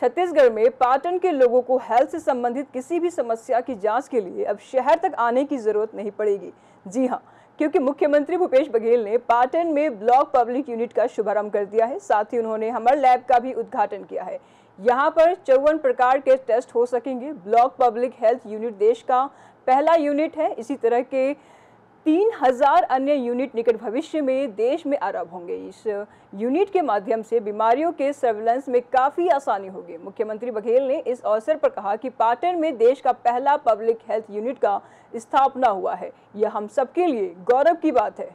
छत्तीसगढ़ में पाटन के लोगों को हेल्थ से संबंधित किसी भी समस्या की जाँच के लिए अब शहर तक आने की ज़रूरत नहीं पड़ेगी। जी हाँ क्योंकि मुख्यमंत्री भूपेश बघेल ने पाटन में ब्लॉक पब्लिक यूनिट का शुभारंभ कर दिया है, साथ ही उन्होंने हमर लैब का भी उद्घाटन किया है। यहाँ पर चौवन प्रकार के टेस्ट हो सकेंगे। ब्लॉक पब्लिक हेल्थ यूनिट देश का पहला यूनिट है। इसी तरह के तीन हज़ार अन्य यूनिट निकट भविष्य में देश में आरंभ होंगे। इस यूनिट के माध्यम से बीमारियों के सर्विलेंस में काफ़ी आसानी होगी। मुख्यमंत्री बघेल ने इस अवसर पर कहा कि पाटन में देश का पहला पब्लिक हेल्थ यूनिट का स्थापना हुआ है। यह हम सबके लिए गौरव की बात है।